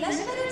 ナショナル